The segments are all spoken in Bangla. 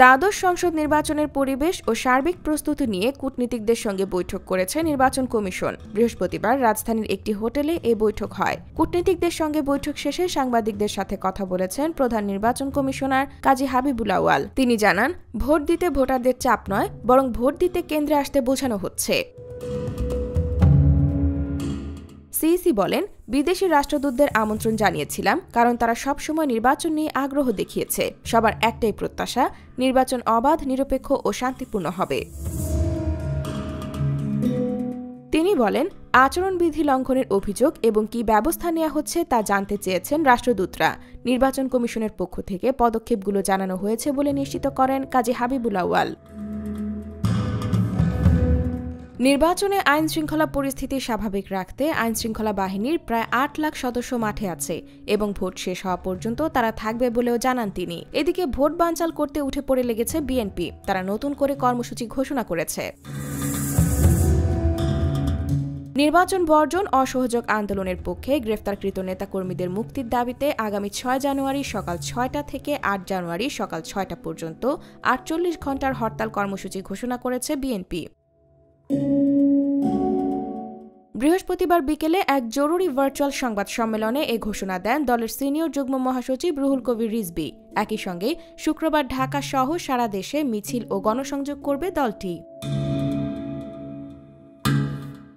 দ্বাদশ সংসদ নির্বাচনের পরিবেশ ও সার্বিক প্রস্তুতি নিয়ে কূটনীতিকদের সঙ্গে বৈঠক করেছে নির্বাচন কমিশন। বৃহস্পতিবার রাজধানীর একটি হোটেলে এই বৈঠক হয়। কূটনীতিকদের সঙ্গে বৈঠক শেষে সাংবাদিকদের সাথে কথা বলেছেন প্রধান নির্বাচন কমিশনার কাজী হাবিবুল আওয়াল তিনি জানান, ভোট দিতে ভোটারদের চাপ নয়, বরং ভোট দিতে কেন্দ্রে আসতে বোঝানো হচ্ছে। সিইসি বলেন, বিদেশি রাষ্ট্রদূতদের আমন্ত্রণ জানিয়েছিলাম, কারণ তারা সবসময় নির্বাচন নিয়ে আগ্রহ দেখিয়েছে। সবার একটাই প্রত্যাশা, নির্বাচন অবাধ, নিরপেক্ষ ও শান্তিপূর্ণ হবে। তিনি বলেন, আচরণবিধি লঙ্ঘনের অভিযোগ এবং কি ব্যবস্থা নেওয়া হচ্ছে তা জানতে চেয়েছেন রাষ্ট্রদূতরা। নির্বাচন কমিশনের পক্ষ থেকে পদক্ষেপগুলো জানানো হয়েছে বলে নিশ্চিত করেন কাজী হাবিবুল আওয়াল নির্বাচনে আইন শৃঙ্খলা পরিস্থিতি স্বাভাবিক রাখতে আইন শৃঙ্খলা বাহিনীর প্রায় আট লাখ সদস্য মাঠে আছে এবং ভোট শেষ হওয়া পর্যন্ত তারা থাকবে বলেও জানান তিনি। এদিকে ভোট বানচাল করতে উঠে পড়ে লেগেছে বিএনপি। তারা নতুন করে কর্মসূচি ঘোষণা করেছে। নির্বাচন বর্জন, অসহযোগ আন্দোলনের পক্ষে গ্রেফতারকৃত নেতাকর্মীদের মুক্তির দাবিতে আগামী ছয় জানুয়ারি সকাল ছয়টা থেকে আট জানুয়ারি সকাল ছয়টা পর্যন্ত আটচল্লিশ ঘণ্টার হরতাল কর্মসূচি ঘোষণা করেছে বিএনপি। বৃহস্পতিবার বিকেলে এক জরুরি ভার্চুয়াল সংবাদ সম্মেলনে এ ঘোষণা দেন দলের সিনিয়র যুগ্ম মহাসচিব রুহুল কবির রিজবি একই সঙ্গে শুক্রবার ঢাকা সহ সারা দেশে মিছিল ও গণসংযোগ করবে দলটি।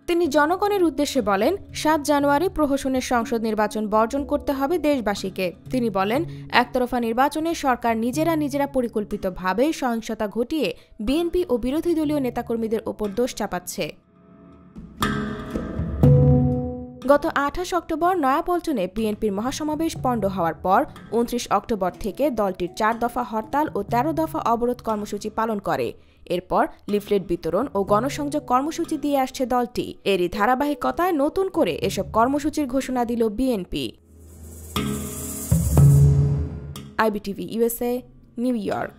তিনি জনগণের উদ্দেশ্যে বলেন, সাত জানুয়ারি প্রহসনের সংসদ নির্বাচন বর্জন করতে হবে দেশবাসীকে। তিনি বলেন, একতরফা নির্বাচনে সরকার নিজেরা নিজেরা পরিকল্পিতভাবে সহিংসতা ঘটিয়ে বিএনপি ও বিরোধী দলীয় নেতাকর্মীদের ওপর দোষ চাপাচ্ছে। গত আঠাশ অক্টোবর নয়াপল্টনে বিএনপির মহাসমাবেশ পণ্ড হওয়ার পর উনত্রিশ অক্টোবর থেকে দলটির চার দফা হরতাল ও তেরো দফা অবরোধ কর্মসূচি পালন করে। এরপর লিফলেট বিতরণ ও গণসংযোগ কর্মসূচি দিয়ে আসছে দলটি। এরই ধারাবাহিকতায় নতুন করে এসব কর্মসূচির ঘোষণা দিল BNP. IBTV USA New York.